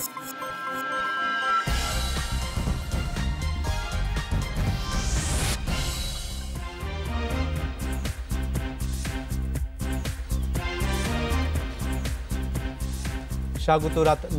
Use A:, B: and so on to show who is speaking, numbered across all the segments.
A: স্বাগত রাত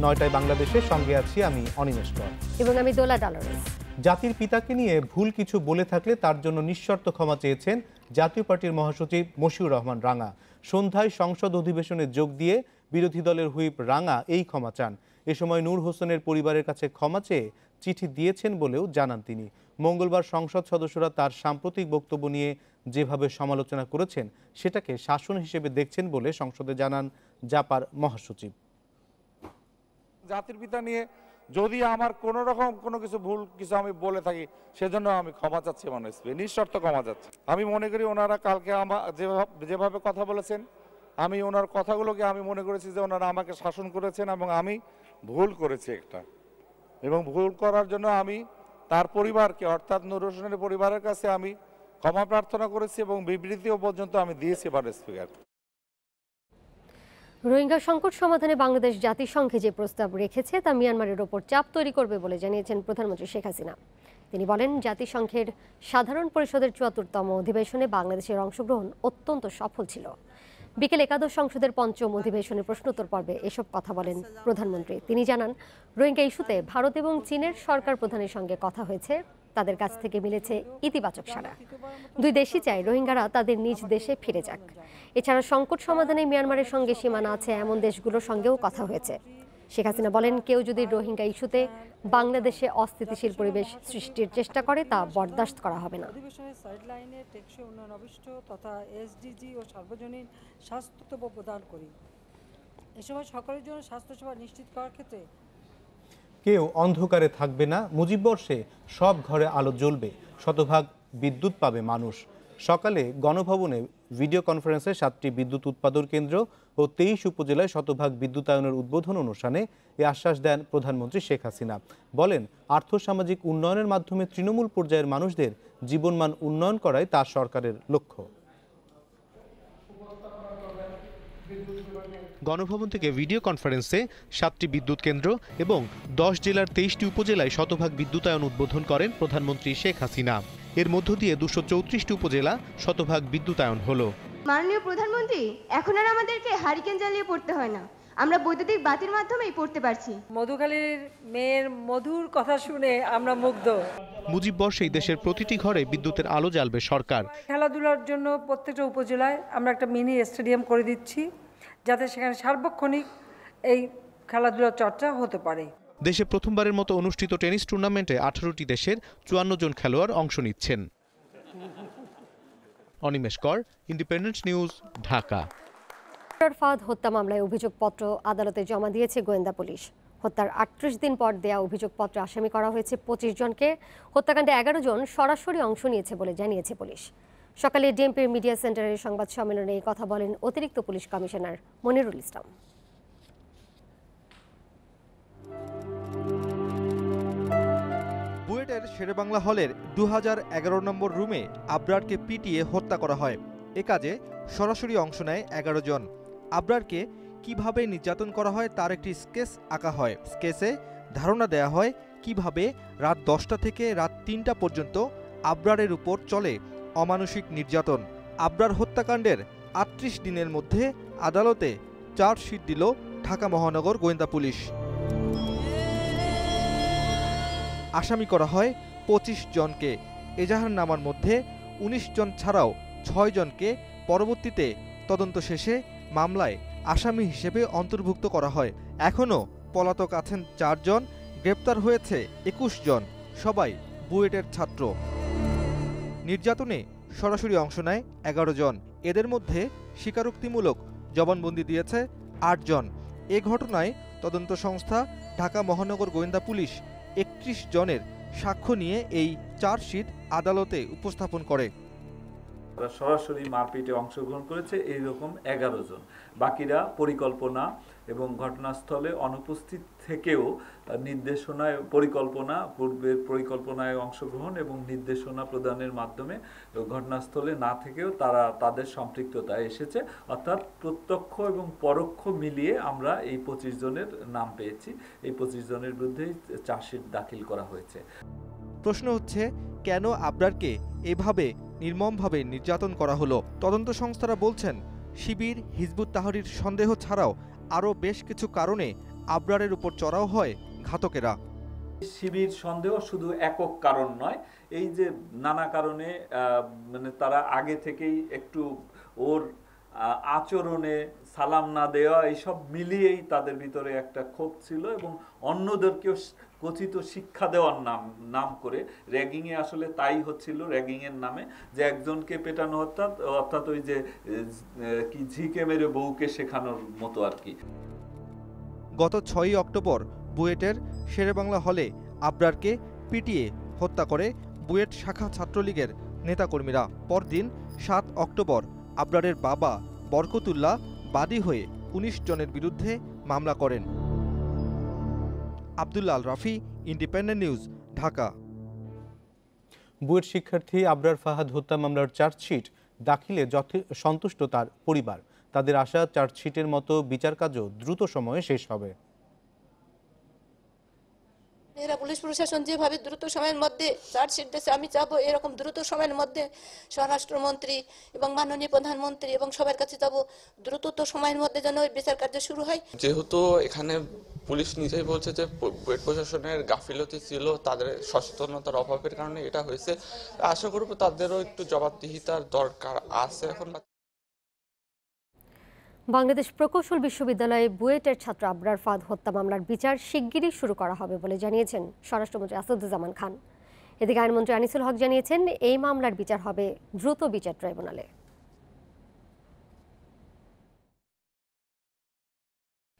B: নয়টায় বাংলাদেশে সঙ্গে আছি আমি অনিমেষ কর
C: এবং আমি দোলা ডালরেস
B: জাতির পিতাকে নিয়ে ভুল কিছু বলে থাকলে তার জন্য নিঃশর্ত ক্ষমা চেয়েছেন জাতীয় পার্টির মহাসচিব মশিউর রহমান রাঙা সন্ধ্যায় সংসদ অধিবেশনে যোগ দিয়ে বিরোধী দলের হুইপ রাঙা এই ক্ষমা চান এ সময় নূর হোসেনের পরিবারের কাছে ক্ষমা চেয়ে চিঠি দিয়েছেন বলেও জানান তিনি মঙ্গলবার সংসদ সদস্যরা তার সাম্প্রতিক বক্তব্য নিয়ে যেভাবে সমালোচনা করেছেন সেটাকে শাসন হিসেবে দেখছেন বলে সংসদে জানান জাপার মহাসচিব
D: জাতির পিতা নিয়ে যদি আমার কোন রকম কোনো কিছু ভুল কিছু আমি বলে থাকি সেজন্য আমি ক্ষমা চাচ্ছি মানুষকে নিঃশর্ত ক্ষমা চাচ্ছি আমি মনে করি ওনারা কালকে আমার যেভাবে যেভাবে কথা বলেছেন আমি ওনার কথাগুলোকে আমি মনে করেছি যে ওনারা আমাকে শাসন করেছেন এবং আমি ভুল করেছে একটা এবং ভুল করার জন্য আমি তার পরিবারকে অর্থাৎ নুর হোসেনের পরিবারের কাছে আমি ক্ষমা প্রার্থনা করেছি এবং বিবৃতিও পর্যন্ত আমি দিয়েছি মাননীয় স্পিকার
C: রোহিঙ্গা সংকট সমাধানে বাংলাদেশ জাতিসংঘে যে প্রস্তাব রেখেছে তা মিয়ানমারের ওপর চাপ তৈরি করবে বলে জানিয়েছেন প্রধানমন্ত্রী শেখ হাসিনা তিনি বলেন জাতিসংঘের সাধারণ পরিষদের চুয়াত্তরতম অধিবেশনে বাংলাদেশের অংশগ্রহণ অত্যন্ত সফল ছিল বিকেল একাদশ সংসদের পঞ্চম অধিবেশনে প্রশ্নোত্তর পর্বে এসব কথা বলেন প্রধানমন্ত্রী তিনি জানান রোহিঙ্গা ইস্যুতে ভারত এবং চীনের সরকার প্রধানের সঙ্গে কথা হয়েছে তাদের কাছ থেকে মিলেছে ইতিবাচক সারা দুই দেশই চায় রোহিঙ্গারা তাদের নিজ দেশে ফিরে যাক এছাড়া সংকট সমাধানে মিয়ানমারের সঙ্গে সীমানা আছে এমন দেশগুলোর সঙ্গেও কথা হয়েছে শেখ হাসিনা বলেন কেউ যদি রোহিঙ্গা ইস্যুতে বাংলাদেশে অস্থিতিশীল পরিবেশ সৃষ্টির চেষ্টা করে তা বরদাস্ত করা হবে না
E: সাইডলাইনে টেকসই উন্নয়ন অবিষ্ট তথা এসডিজি ও সার্বজনীন স্বাস্থ্য প্রদান করি এ সময় সকলের জন্য
C: স্বাস্থ্যসেবা নিশ্চিত করার ক্ষেত্রে
B: কেউ অন্ধকারে থাকবে না মুজিববর্ষে সব ঘরে আলো জ্বলবে শতভাগ বিদ্যুৎ পাবে মানুষ সকালে গণভবনে ভিডিও কনফারেন্সে সাতটি বিদ্যুৎ উৎপাদন কেন্দ্র ও তেইশ উপজেলায় শতভাগ বিদ্যুতায়নের উদ্বোধন অনুষ্ঠানে এ আশ্বাস দেন প্রধানমন্ত্রী শেখ হাসিনা বলেন আর্থসামাজিক উন্নয়নের মাধ্যমে তৃণমূল পর্যায়ের মানুষদের জীবনমান উন্নয়ন করাই তার সরকারের লক্ষ্য গণভবন থেকে ভিডিও কনফারেন্সে সাতটি বিদ্যুৎ কেন্দ্র এবং দশ জেলার তেইশটি উপজেলায় শতভাগ বিদ্যুতায়ন উদ্বোধন করেন প্রধানমন্ত্রী শেখ হাসিনা এর মধ্য দিয়ে দুশো চৌত্রিশটি উপজেলা শতভাগ বিদ্যুতায়ন হলো
E: মাননীয় প্রধানমন্ত্রী এখন আর আমাদেরকে হারিকেন জ্বালিয়ে পড়তে হয় না আমরা বৈদ্যুতিক বাতির মাধ্যমেই পড়তে পারছি মধুখালীর মেয়ের মধুর কথা শুনে আমরা মুগ্ধ
B: মুজিব বর্ষে দেশের প্রতিটি ঘরে বিদ্যুতের আলো জ্বালবে সরকার
E: খেলাধুলার জন্য প্রত্যেকটা উপজেলায় আমরা একটা মিনি স্টেডিয়াম করে দিচ্ছি যাতে সেখানে সার্বক্ষণিক এই খেলাধুলার চর্চা হতে পারে
B: দেশে প্রথমবারের মতো অনুষ্ঠিত টেনিস টুর্নামেন্টে আঠারোটি দেশের চুয়ান্ন জন খেলোয়াড় অংশ নিচ্ছেন অনিমেষ কর ইন্ডিপেন্ডেন্ট নিউজ ঢাকা
C: ফাদ হত্যা মামলায় অভিযোগপত্র আদালতে জমা দিয়েছে গোয়েন্দা পুলিশ হত্যার আটত্রিশ দিন পর দেয়া অভিযোগপত্রে আসামি করা হয়েছে পঁচিশ জনকে হত্যাকাণ্ডে এগারো জন সরাসরি অংশ নিয়েছে বলে জানিয়েছে পুলিশ সকালে ডিএমপির মিডিয়া সেন্টারের সংবাদ সম্মেলনে এই কথা বলেন অতিরিক্ত পুলিশ কমিশনার মনিরুল ইসলাম
E: শহরের শেরেবাংলা হলের দু নম্বর রুমে আব্রারকে পিটিয়ে হত্যা করা হয় এ কাজে সরাসরি অংশ নেয় এগারো জন আব্রারকে কিভাবে নির্যাতন করা হয় তার একটি স্কেচ আঁকা হয় স্কেচে ধারণা দেয়া হয় কিভাবে রাত দশটা থেকে রাত তিনটা পর্যন্ত আব্রারের উপর চলে অমানসিক নির্যাতন আব্রার হত্যাকাণ্ডের আটত্রিশ দিনের মধ্যে আদালতে চার্জশিট দিল ঢাকা মহানগর গোয়েন্দা পুলিশ আসামি করা হয় পঁচিশ জনকে এজাহারনামার মধ্যে ১৯ জন ছাড়াও ছয় জনকে পরবর্তীতে তদন্ত শেষে মামলায় আসামি হিসেবে অন্তর্ভুক্ত করা হয় এখনও পলাতক আছেন চারজন গ্রেপ্তার হয়েছে একুশ জন সবাই বুয়েটের ছাত্র নির্যাতনে সরাসরি অংশ নেয় এগারো জন এদের মধ্যে স্বীকারোক্তিমূলক জবানবন্দি দিয়েছে আটজন এ ঘটনায় তদন্ত সংস্থা ঢাকা মহানগর গোয়েন্দা পুলিশ একত্রিশ জনের সাক্ষ্য নিয়ে এই চার্জশিট আদালতে উপস্থাপন করে
F: ছাত্ররা সরাসরি মারপিটে অংশগ্রহণ করেছে এইরকম এগারো জন বাকিরা পরিকল্পনা এবং ঘটনাস্থলে অনুপস্থিত থেকেও নির্দেশনায় পরিকল্পনা পূর্বের পরিকল্পনায় অংশগ্রহণ এবং নির্দেশনা প্রদানের মাধ্যমে ঘটনাস্থলে না থেকেও তারা তাদের সম্পৃক্ততা এসেছে অর্থাৎ প্রত্যক্ষ এবং পরোক্ষ মিলিয়ে আমরা এই পঁচিশ জনের নাম পেয়েছি এই পঁচিশ জনের বিরুদ্ধেই চার্জশিট দাখিল করা হয়েছে
E: প্রশ্ন হচ্ছে কেন আবরারকে এভাবে নির্মমভাবে নির্যাতন করা হলো তদন্ত সংস্থারা বলছেন শিবির হিজবুত তাহরির সন্দেহ ছাড়াও আরও বেশ কিছু কারণে আবরারের উপর চড়াও হয় ঘাতকেরা শিবির সন্দেহ শুধু
F: একক কারণ নয় এই যে নানা কারণে মানে তারা আগে থেকেই একটু ওর আচরণে সালাম না দেওয়া এইসব মিলিয়েই তাদের ভিতরে একটা ক্ষোভ ছিল এবং অন্যদেরকেও কথিত শিক্ষা দেওয়ার নাম নাম করে র্যাগিংয়ে আসলে তাই হচ্ছিল র্যাগিংয়ের নামে যে একজনকে পেটানো অর্থাৎ অর্থাৎ ওই যে কি ঝিকে মেরে বউকে শেখানোর মতো আর কি
E: গত ছয়ই অক্টোবর বুয়েটের শেরেবাংলা হলে আবরারকে পিটিয়ে হত্যা করে বুয়েট শাখা ছাত্রলীগের নেতাকর্মীরা পরদিন সাত অক্টোবর আবরারের বাবা বরকতুল্লাহ বাদী হয়ে উনিশ জনের বিরুদ্ধে মামলা করেন আবদুল্লা রাফি ইন্ডিপেন্ডেন্ট নিউজ ঢাকা
B: বুয়েট শিক্ষার্থী আবরার ফাহাদ হত্যা মামলার চার্জশিট দাখিলে সন্তুষ্ট তার পরিবার তাদের আশা চার্জশিটের মতো বিচার কাজও দ্রুত সময়ে শেষ হবে
E: এরা পুলিশ প্রশাসন যেভাবে দ্রুত সময়ের মধ্যে চার্জশিট দেশে আমি চাবো এরকম দ্রুত সময়ের মধ্যে স্বরাষ্ট্রমন্ত্রী এবং মাননীয় প্রধানমন্ত্রী এবং সবার কাছে যাবো দ্রুতত সময়ের মধ্যে যেন ওই বিচার কার্য শুরু হয়
F: যেহেতু এখানে পুলিশ নিজেই বলছে যে প্রশাসনের গাফিলতি ছিল তাদের সচেতনতার অভাবের কারণে এটা হয়েছে আশা করবো তাদেরও একটু জবাবদিহিতার দরকার আছে এখন
C: বাংলাদেশ প্রকৌশল বিশ্ববিদ্যালয়ে বুয়েটের ছাত্র আবরার ফাদ হত্যা মামলার বিচার শিগগিরই শুরু করা হবে বলে জানিয়েছেন স্বরাষ্ট্রমন্ত্রী আসাদুজ্জামান খান এদিকে আইনমন্ত্রী আনিসুল হক জানিয়েছেন এই মামলার বিচার হবে দ্রুত বিচার ট্রাইব্যুনালে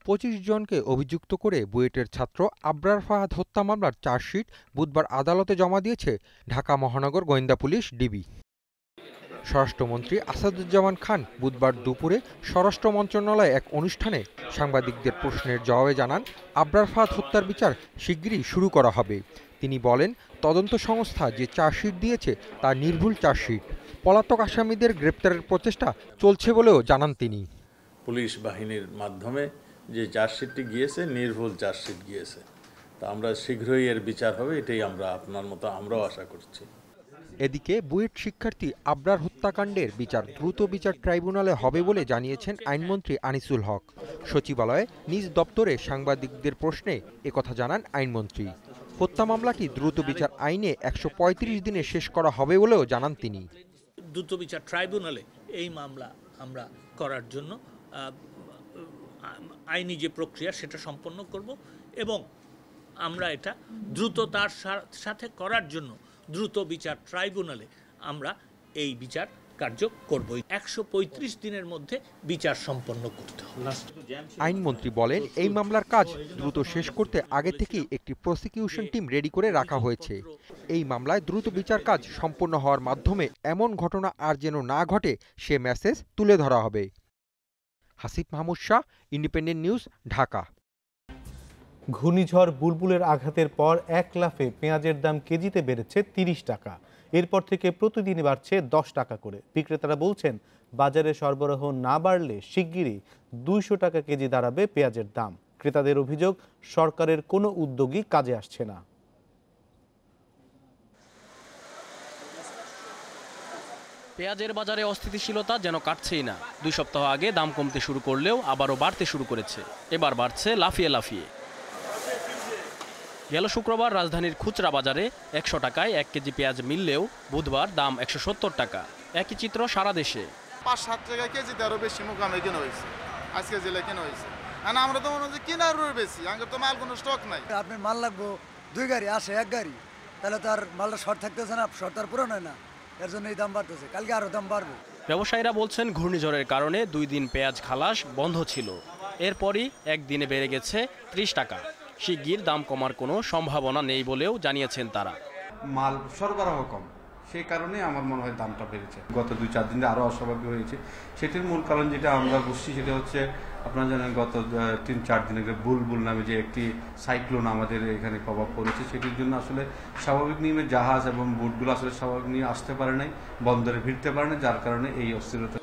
G: পঁচিশ জনকে অভিযুক্ত করে বুয়েটের ছাত্র আবরার ফাহাদ হত্যা মামলার চার্জশিট বুধবার আদালতে জমা দিয়েছে ঢাকা মহানগর গোয়েন্দা পুলিশ ডিবি স্বরাষ্ট্রমন্ত্রী আসাদুজ্জামান খান বুধবার দুপুরে স্বরাষ্ট্র মন্ত্রণালয়ে এক অনুষ্ঠানে সাংবাদিকদের প্রশ্নের জবাবে জানান আবরার ফাত হত্যার বিচার শিগগিরই শুরু করা হবে তিনি বলেন তদন্ত সংস্থা যে চার্জশিট দিয়েছে তা নির্ভুল চার্জশিট পলাতক আসামিদের গ্রেপ্তারের প্রচেষ্টা চলছে বলেও জানান তিনি
F: পুলিশ বাহিনীর মাধ্যমে যে চার্জশিটটি গিয়েছে নির্ভুল চার্জশিট গিয়েছে তা আমরা শীঘ্রই এর বিচার হবে এটাই আমরা আপনার মতো আমরাও আশা করছি
G: এদিকে বুয়েট শিক্ষার্থী আবরার হত্যাকাণ্ডের বিচার দ্রুত বিচার ট্রাইব্যুনালে হবে বলে জানিয়েছেন আইনমন্ত্রী আনিসুল হক সচিবালয়ে নিজ দপ্তরে সাংবাদিকদের প্রশ্নে একথা জানান আইনমন্ত্রী হত্যা মামলাটি দ্রুত বিচার আইনে একশো দিনে শেষ করা হবে বলেও জানান তিনি
F: দ্রুত বিচার ট্রাইব্যুনালে এই মামলা আমরা করার জন্য আইনি যে প্রক্রিয়া সেটা সম্পন্ন করব এবং আমরা এটা দ্রুততার সাথে করার জন্য দ্রুত বিচার ট্রাইব্যুনালে আমরা এই বিচার কার্য করবই একশো দিনের মধ্যে বিচার সম্পন্ন করতে
G: আইনমন্ত্রী বলেন এই মামলার কাজ দ্রুত শেষ করতে আগে থেকেই একটি প্রসিকিউশন টিম রেডি করে রাখা হয়েছে এই মামলায় দ্রুত বিচার কাজ সম্পন্ন হওয়ার মাধ্যমে এমন ঘটনা আর যেন না ঘটে সে মেসেজ তুলে ধরা হবে হাসিফ মাহমুদ শাহ ইন্ডিপেন্ডেন্ট নিউজ ঢাকা
B: ঘূর্ণিঝড় বুলবুলের আঘাতের পর এক লাফে পেঁয়াজের দাম কেজিতে বেড়েছে তিরিশ টাকা এরপর থেকে প্রতিদিন বাড়ছে দশ টাকা করে বিক্রেতারা বলছেন বাজারে সরবরাহ না বাড়লে শিগগিরই দুইশো টাকা কেজি দাঁড়াবে পেঁয়াজের দাম ক্রেতাদের অভিযোগ সরকারের কোনো উদ্যোগই কাজে আসছে না
H: পেঁয়াজের বাজারে অস্থিতিশীলতা যেন কাটছেই না দুই সপ্তাহ আগে দাম কমতে শুরু করলেও আবারও বাড়তে শুরু করেছে এবার বাড়ছে লাফিয়ে লাফিয়ে গেল শুক্রবার রাজধানীর খুচরা বাজারে একশো টাকায় এক কেজি পেঁয়াজ মিললেও বুধবার দাম একশো সত্তর টাকা একই চিত্র সারা দেশে
A: পাঁচ সাত টাকায় কেজিতে আরও বেশি মোকামে কেন হয়েছে আজকে জেলে কেন হয়েছে আর আমরা তো মনে হচ্ছে কেনার বেশি আমাদের তো মাল কোনো স্টক নাই আপনি মাল লাগবো দুই গাড়ি আসে এক গাড়ি তাহলে তো আর
I: মালটা শর্ট থাকতেছে না শর্ট আর পুরো না এর জন্য এই দাম বাড়তেছে কালকে আরও দাম বাড়বে
H: ব্যবসায়ীরা বলছেন ঘূর্ণিঝড়ের কারণে দুই দিন পেঁয়াজ খালাস বন্ধ ছিল এরপরই একদিনে বেড়ে গেছে ত্রিশ টাকা শিগগির দাম কমার কোনো সম্ভাবনা নেই বলেও জানিয়েছেন তারা
E: মাল
B: সরবরাহ কম সেই কারণে আমার মনে হয় দামটা বেড়েছে গত দুই চার দিনে আরও অস্বাভাবিক হয়েছে সেটির মূল কারণ যেটা আমরা বুঝছি সেটা হচ্ছে আপনারা জানেন গত তিন চার দিন আগে বুলবুল নামে যে একটি সাইক্লোন আমাদের এখানে প্রভাব পড়েছে সেটির জন্য আসলে স্বাভাবিক নিয়মে জাহাজ এবং বোটগুলো আসলে স্বাভাবিক নিয়ে আসতে পারে নাই বন্দরে ভিড়তে পারে না যার কারণে এই অস্থিরতা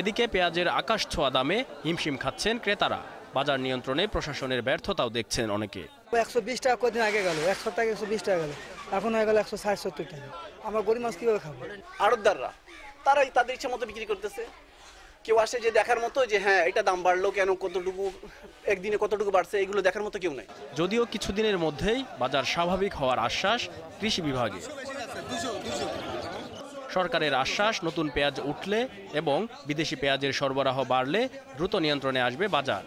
H: এদিকে পেঁয়াজের আকাশ ছোঁয়া দামে হিমশিম খাচ্ছেন ক্রেতারা বাজার নিয়ন্ত্রণে প্রশাসনের ব্যর্থতাও দেখছেন অনেকে
E: একশো বিশ টাকা কদিন আগে গেল একশো টাকা একশো বিশ টাকা গেল এখন হয়ে গেল একশো ষাট সত্তর টাকা আমরা গরিব মাছ কীভাবে খাবো আড়তদাররা তারাই তাদের ইচ্ছে মতো বিক্রি
H: করতেছে কেউ আসে যে দেখার মতো যে হ্যাঁ এটা দাম বাড়লো কেন কতটুকু একদিনে কতটুকু বাড়ছে এগুলো দেখার মতো কেউ নেই যদিও কিছুদিনের মধ্যেই বাজার স্বাভাবিক হওয়ার আশ্বাস কৃষি বিভাগে সরকারের আশ্বাস নতুন পেঁয়াজ উঠলে এবং বিদেশি পেঁয়াজের সরবরাহ বাড়লে দ্রুত নিয়ন্ত্রণে আসবে বাজার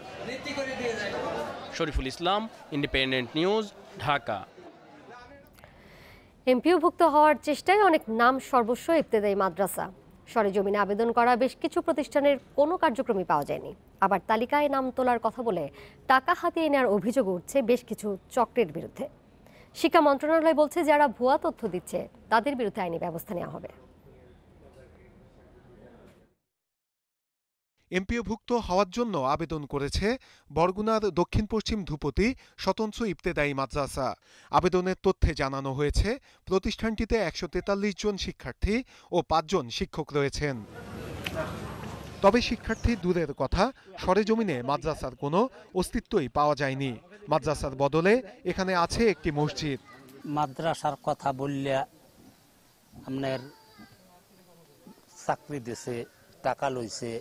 H: শরীফুল ইসলাম ইন্ডিপেন্ডেন্ট নিউজ ঢাকা
C: এমপিওভুক্ত হওয়ার চেষ্টায় অনেক নাম সর্বস্ব ইবতেদায়ী মাদ্রাসা সরেজমিনে আবেদন করা বেশ কিছু প্রতিষ্ঠানের কোনো কার্যক্রমই পাওয়া যায়নি আবার তালিকায় নাম তোলার কথা বলে টাকা হাতিয়ে নেওয়ার অভিযোগ উঠছে বেশ কিছু চক্রের বিরুদ্ধে শিক্ষা মন্ত্রণালয় বলছে যারা ভুয়া তথ্য দিচ্ছে তাদের বিরুদ্ধে আইনি ব্যবস্থা নেওয়া হবে
D: এমপিওভুক্ত হওয়ার জন্য আবেদন করেছে বরগুনার দক্ষিণ পশ্চিম ধুপতি স্বতন্ত্র ইবতেদায়ী মাদ্রাসা আবেদনের তথ্যে জানানো হয়েছে প্রতিষ্ঠানটিতে একশো জন শিক্ষার্থী ও পাঁচজন শিক্ষক রয়েছেন তবে শিক্ষার্থী দূরের কথা সরেজমিনে মাদ্রাসার কোনো অস্তিত্বই পাওয়া যায়নি মাদ্রাসার বদলে এখানে আছে একটি মসজিদ মাদ্রাসার কথা বললে আপনার চাকরি দিছে টাকা লইছে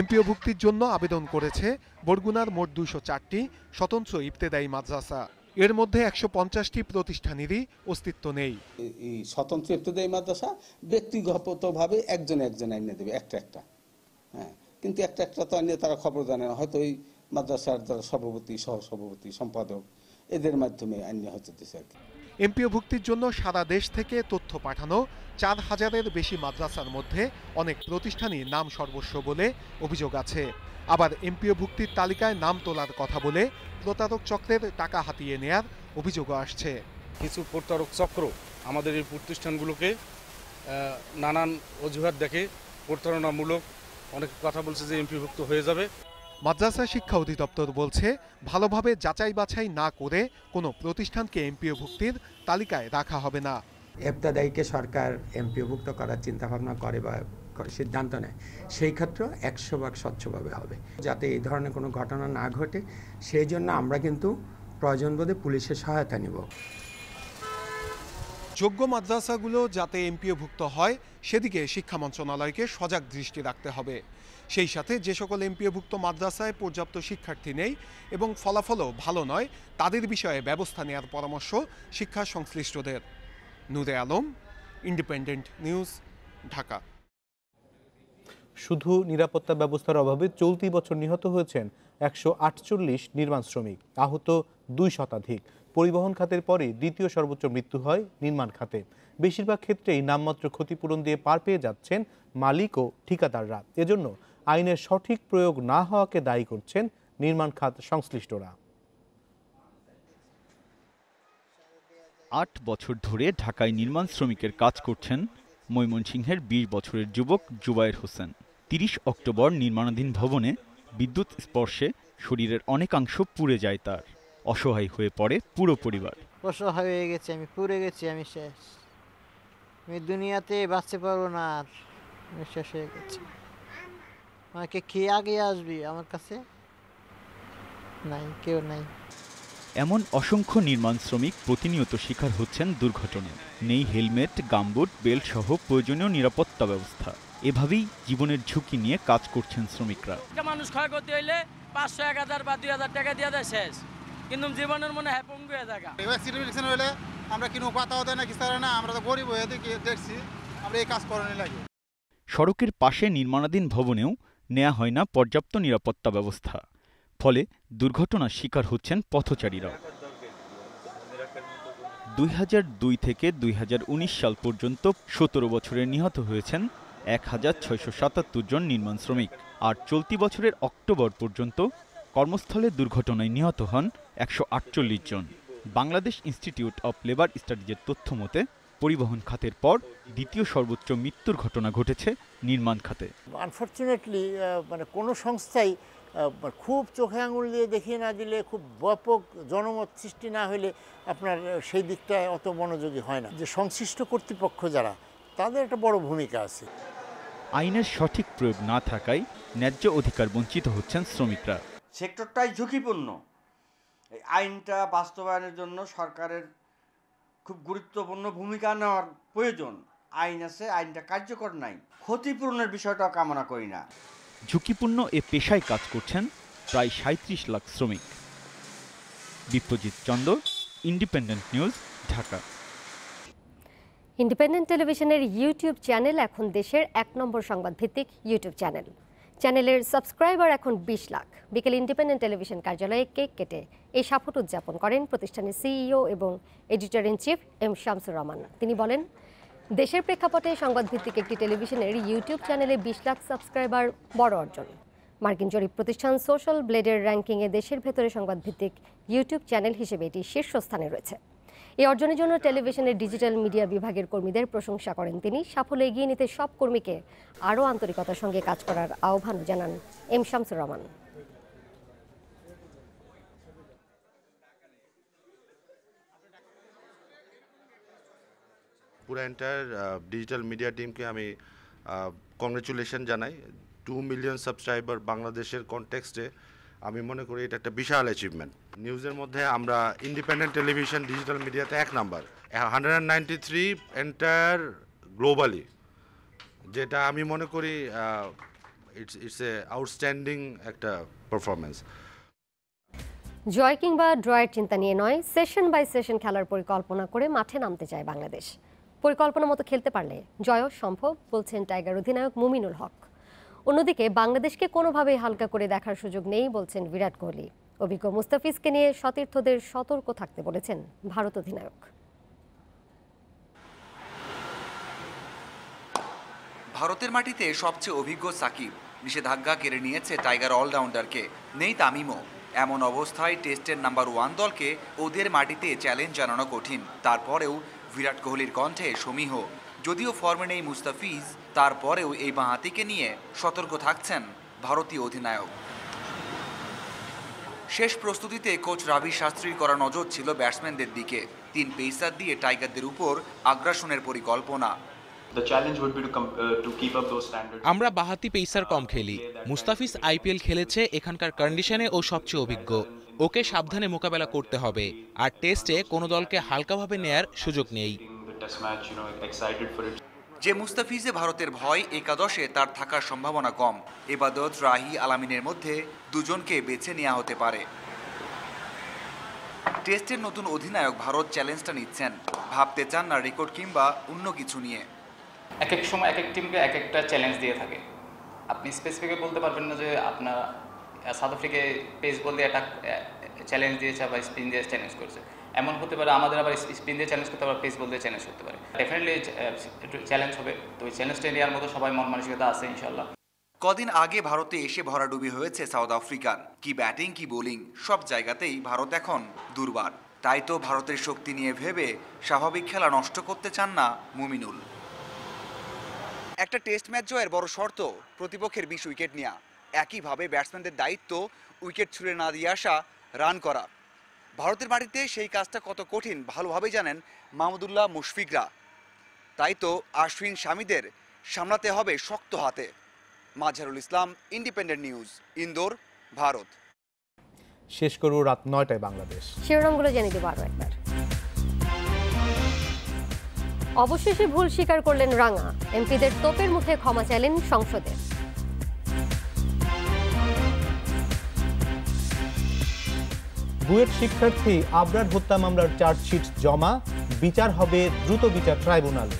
D: এমপিওভুক্তির জন্য আবেদন করেছে বরগুনার মোট দুইশো চারটি স্বতন্ত্র ইবতেদায়ী মাদ্রাসা এর মধ্যে একশো পঞ্চাশটি প্রতিষ্ঠানেরই অস্তিত্ব নেই
B: স্বতন্ত্র ইবতেদায়ী মাদ্রাসা ব্যক্তিগতভাবে একজন একজন আইনে দেবে একটা একটা হ্যাঁ কিন্তু একটা একটা তো আইনে তারা খবর জানে না হয়তো ওই মাদ্রাসার যারা সভাপতি সহসভাপতি সম্পাদক এদের মাধ্যমে আইনে হচ্ছে দিচ্ছে
D: এমপিওভুক্তির জন্য সারা দেশ থেকে তথ্য পাঠানো চার হাজারের বেশি মাদ্রাসার মধ্যে অনেক প্রতিষ্ঠানই নাম সর্বস্ব বলে অভিযোগ আছে আবার এমপিওভুক্তির তালিকায় নাম তোলার কথা বলে প্রতারক চক্রের টাকা হাতিয়ে নেয়ার অভিযোগও আসছে কিছু প্রতারক চক্র
B: আমাদের এই প্রতিষ্ঠানগুলোকে নানান অজুহাত দেখে প্রতারণামূলক অনেক কথা বলছে যে এমপিভুক্ত হয়ে যাবে
D: মাদ্রাসা শিক্ষা অধিদপ্তর বলছে ভালোভাবে যাচাই বাছাই না করে কোনো প্রতিষ্ঠানকে এমপিওভুক্তির তালিকায় রাখা হবে না
G: এফতাদাইকে সরকার এমপিওভুক্ত করার চিন্তাভাবনা করে বা সিদ্ধান্ত নেয় সেই ক্ষেত্রে একশো ভাগ স্বচ্ছভাবে হবে যাতে এই ধরনের কোনো ঘটনা না ঘটে সেই জন্য আমরা কিন্তু প্রয়োজন বোধে পুলিশের সহায়তা নিব
D: যোগ্য মাদ্রাসাগুলো যাতে এমপিওভুক্ত হয় সেদিকে শিক্ষা মন্ত্রণালয়কে সজাগ দৃষ্টি রাখতে হবে সেই সাথে যে সকল এমপিওভুক্ত মাদ্রাসায় পর্যাপ্ত শিক্ষার্থী নেই এবং ফলাফলও ভালো নয় তাদের বিষয়ে ব্যবস্থা নেওয়ার পরামর্শ শিক্ষা সংশ্লিষ্টদের
B: নুরে আলম ইন্ডিপেন্ডেন্ট
D: নিউজ ঢাকা
B: শুধু নিরাপত্তা ব্যবস্থার অভাবে চলতি বছর নিহত হয়েছেন একশো নির্মাণ শ্রমিক আহত দুই শতাধিক পরিবহন খাতের পরে দ্বিতীয় সর্বোচ্চ মৃত্যু হয় নির্মাণ খাতে বেশিরভাগ ক্ষেত্রেই নামমাত্র ক্ষতিপূরণ দিয়ে পার পেয়ে যাচ্ছেন মালিক ও ঠিকাদাররা এজন্য আইনের সঠিক প্রয়োগ না হওয়াকে দায়ী করছেন নির্মাণ খাত সংশ্লিষ্টরা
A: আট বছর ধরে ঢাকায় নির্মাণ শ্রমিকের কাজ করছেন ময়মনসিংহের বিশ বছরের যুবক জুবায়ের হোসেন তিরিশ অক্টোবর নির্মাণাধীন ভবনে বিদ্যুৎ স্পর্শে শরীরের অনেকাংশ পুড়ে যায় তার অসহায় হয়ে পড়ে পুরো পরিবার
B: অসহায় হয়ে গেছে আমি পুড়ে গেছি আমি শেষ আমি দুনিয়াতে বাঁচতে পারবো না আর আমি শেষ হয়ে গেছি আমাকে কে আগে আসবি আমার কাছে
G: নাই কেউ নাই
A: এমন অসংখ্য নির্মাণ শ্রমিক প্রতিনিয়ত শিকার হচ্ছেন দুর্ঘটনায় নেই হেলমেট গামবুট বেল্ট সহ প্রয়োজনীয় নিরাপত্তা ব্যবস্থা এভাবেই জীবনের ঝুঁকি নিয়ে কাজ করছেন শ্রমিকরা
H: মানুষ ক্ষয়ক্ষতি হইলে পাঁচশো এক হাজার বা দুই হাজার টাকা দিয়ে দেয় শেষ
G: কিন্তু জীবনের মনে হ্যাপং হয়ে জায়গা অ্যাক্সিডেন্ট হলে আমরা কিনো পাতাও দেয় না কি কিছু না আমরা তো গরিব হয়ে দেখছি আমরা এই কাজ করানি লাগে
A: সড়কের পাশে নির্মাণাধীন ভবনেও নেয়া হয় না পর্যাপ্ত নিরাপত্তা ব্যবস্থা ফলে দুর্ঘটনার শিকার হচ্ছেন পথচারীরা দুই থেকে দুই সাল পর্যন্ত সতেরো বছরে নিহত হয়েছেন এক জন নির্মাণ শ্রমিক আর চলতি বছরের অক্টোবর পর্যন্ত কর্মস্থলে দুর্ঘটনায় নিহত হন একশো জন বাংলাদেশ ইনস্টিটিউট অব লেবার স্টাডিজের তথ্য মতে পরিবহন খাতের পর দ্বিতীয় সর্বোচ্চ মৃত্যুর ঘটনা ঘটেছে নির্মাণ খাতে
F: আনফর্চুনেটলি মানে কোনো সংস্থাই খুব চোখে আঙুল দিয়ে দেখিয়ে না দিলে খুব ব্যাপক জনমত সৃষ্টি না হলে আপনার সেই দিকটায় অত মনোযোগী হয় না যে সংশ্লিষ্ট কর্তৃপক্ষ যারা তাদের একটা বড় ভূমিকা আছে
A: আইনের সঠিক প্রয়োগ না থাকায় ন্যায্য অধিকার বঞ্চিত হচ্ছেন শ্রমিকরা
F: সেক্টরটাই ঝুঁকিপূর্ণ
E: এই আইনটা বাস্তবায়নের জন্য সরকারের খুব গুরুত্বপূর্ণ ভূমিকা নেওয়ার প্রয়োজন আইন আছে আইনটা কার্যকর নাই ক্ষতিপূরণের বিষয়টাও কামনা করি
A: না ঝুঁকিপূর্ণ এ পেশায় কাজ করছেন প্রায় সাঁত্রিশ লাখ শ্রমিক Biprajit Chandra independent news Dhaka
C: independent টেলিভিশনের ইউটিউব চ্যানেল এখন দেশের এক নম্বর সংবাদ ভিত্তিক ইউটিউব চ্যানেল চ্যানেলের সাবস্ক্রাইবার এখন বিশ লাখ বিকেল ইন্ডিপেন্ডেন্ট টেলিভিশন কার্যালয়ে কেক কেটে এই সাফল্য উদযাপন করেন প্রতিষ্ঠানের সিইও এবং editor in chief M Shamsur Rahman তিনি বলেন দেশের প্রেক্ষাপটে সংবাদভিত্তিক একটি টেলিভিশনের ইউটিউব চ্যানেলে বিশ লাখ সাবস্ক্রাইবার বড় অর্জন মার্কিন জরিপ প্রতিষ্ঠান সোশ্যাল ব্লেডের র্যাঙ্কিংয়ে দেশের ভেতরে সংবাদভিত্তিক ইউটিউব চ্যানেল হিসেবে এটি শীর্ষস্থানে রয়েছে এই অর্জনের জন্য টেলিভিশনের ডিজিটাল মিডিয়া বিভাগের কর্মীদের প্রশংসা করেন তিনি সাফল্য এগিয়ে নিতে সব কর্মীকে আরও আন্তরিকতার সঙ্গে কাজ করার আহ্বানও জানান এম শামসুর রহমান
G: পুরো এন্টায়ার ডিজিটাল মিডিয়া টিমকে আমি কংগ্রেচুলেশন জানাই টু মিলিয়ন সাবস্ক্রাইবার বাংলাদেশের কনটেক্সটে আমি মনে করি এটা একটা বিশাল অ্যাচিভমেন্ট নিউজের মধ্যে আমরা ইন্ডিপেন্ডেন্ট টেলিভিশন ডিজিটাল মিডিয়াতে এক number hundred and ninety three entire globally যেটা আমি মনে করি ইটস ইটস এ আউটস্ট্যান্ডিং একটা পারফরমেন্স
C: জয় কিংবা ড্রয়ের চিন্তা নিয়ে নয় সেশন বাই সেশন খেলার পরিকল্পনা করে মাঠে নামতে চায় বাংলাদেশ পরিকল্পনা মতো খেলতে পারলে জয়ও সম্ভব বলছেন টাইগার অধিনায়ক মুমিনুল হক অন্যদিকে বাংলাদেশকে কোনোভাবেই হালকা করে দেখার সুযোগ নেই বলছেন বিরাট কোহলি অভিজ্ঞ মুস্তাফিজকে নিয়ে সতীর্থদের সতর্ক থাকতে বলেছেন ভারত অধিনায়ক
I: ভারতের মাটিতে সবচেয়ে অভিজ্ঞ সাকিব নিষেধাজ্ঞা কেড়ে নিয়েছে টাইগার অলরাউন্ডারকে নেই তামিমও এমন অবস্থায় টেস্টের নাম্বার ওয়ান দলকে ওদের মাটিতে চ্যালেঞ্জ জানানো কঠিন তারপরেও বিরাট কোহলির কণ্ঠে সমীহ যদিও ফর্মে নেই মুস্তাফিজ তারপরেও এই বাঁহাতিকে নিয়ে সতর্ক থাকছেন ভারতীয় অধিনায়ক শেষ প্রস্তুতিতে কোচ রাভি শাস্ত্রীর করা নজর ছিল ব্যাটসম্যানদের দিকে তিন পেসার দিয়ে টাইগারদের উপর আগ্রাসনের পরিকল্পনা uh,
B: আমরা বাহাতি পেসার কম খেলি মুস্তাফিজ আইপিএল খেলেছে এখানকার কন্ডিশনে ও সবচেয়ে অভিজ্ঞ ওকে সাবধানে মোকাবেলা করতে হবে আর টেস্টে কোনো দলকে হালকাভাবে নেয়ার সুযোগ নেই
I: যে মুস্তাফিজে ভারতের ভয় একাদশে তার থাকার সম্ভাবনা কম এবাদত রাহি আলামিনের মধ্যে দুজনকে বেছে নেওয়া হতে পারে টেস্টের নতুন অধিনায়ক ভারত চ্যালেঞ্জটা নিচ্ছেন ভাবতে চান না রেকর্ড কিংবা অন্য কিছু নিয়ে
H: এক এক সময় এক এক
I: টিমকে এক একটা চ্যালেঞ্জ দিয়ে থাকে
H: আপনি স্পেসিফিক বলতে পারবেন না যে আপনার সাউথ আফ্রিকায় পেস বল দিয়ে একটা চ্যালেঞ্জ দিয়েছে বা স্পিন দিয়ে চ্যালেঞ্জ করছে এমন হতে পারে আমাদের আবার স্পিন দিয়ে চ্যালেঞ্জ করতে পারে ফেস বল দিয়ে চ্যালেঞ্জ করতে পারে
I: ডেফিনেটলি একটু চ্যালেঞ্জ হবে তো ওই চ্যালেঞ্জটা নেওয়ার মতো সবাই মন মানসিকতা আছে ইনশাল্লাহ কদিন আগে ভারতে এসে ভরাডুবি হয়েছে সাউথ আফ্রিকান কি ব্যাটিং কি বোলিং সব জায়গাতেই ভারত এখন দুর্বার তাই তো ভারতের শক্তি নিয়ে ভেবে স্বাভাবিক খেলা নষ্ট করতে চান না মুমিনুল একটা টেস্ট ম্যাচ জয়ের বড় শর্ত প্রতিপক্ষের বিশ উইকেট নেওয়া একইভাবে ব্যাটসম্যানদের দায়িত্ব উইকেট ছুঁড়ে না দিয়ে আসা রান করা ভারতের মাটিতে সেই কাজটা কত কঠিন ভালোভাবেই জানেন মাহমুদুল্লাহ মুশফিকরা তাই তো আশ্বিন স্বামীদের সামলাতে হবে শক্ত হাতে মাঝারুল ইসলাম ইন্ডিপেন্ডেন্ট নিউজ ইন্দোর ভারত
B: শেষ করব রাত নয়টায় বাংলাদেশ
C: শিরোনামগুলো জেনে দেবো আরও একবার অবশেষে ভুল স্বীকার করলেন রাঙা এমপিদের তোপের মুখে ক্ষমা চাইলেন সংসদে
B: বুয়েট শিক্ষার্থী আবরার হত্যা মামলার চার্জশিট জমা বিচার হবে দ্রুত বিচার
C: ট্রাইব্যুনালে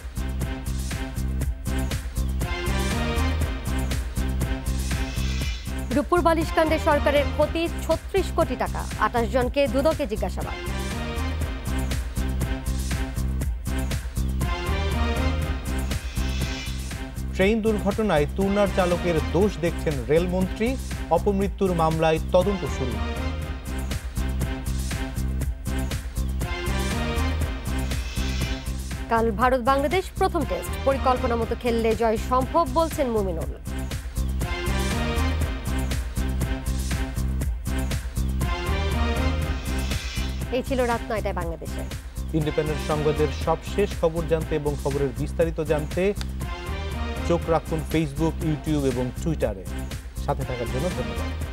C: রূপপুর বালিশকাণ্ডে সরকারের ক্ষতি ছত্রিশ কোটি টাকা আঠাশ জনকে দুদকে জিজ্ঞাসাবাদ
B: ট্রেন দুর্ঘটনায় তুর্নার চালকের দোষ দেখছেন রেলমন্ত্রী অপমৃত্যুর মামলায় তদন্ত শুরু
C: কাল ভারত বাংলাদেশ প্রথম টেস্ট পরিকল্পনা মতো খেললে জয় সম্ভব বলছেন মুমিনুল এই ছিল রাত নয়টায় বাংলাদেশে
B: ইন্ডিপেন্ডেন্ট সংবাদের সব শেষ খবর জানতে এবং খবরের বিস্তারিত জানতে চোখ রাখুন ফেসবুক ইউটিউব এবং টুইটারে সাথে থাকার জন্য ধন্যবাদ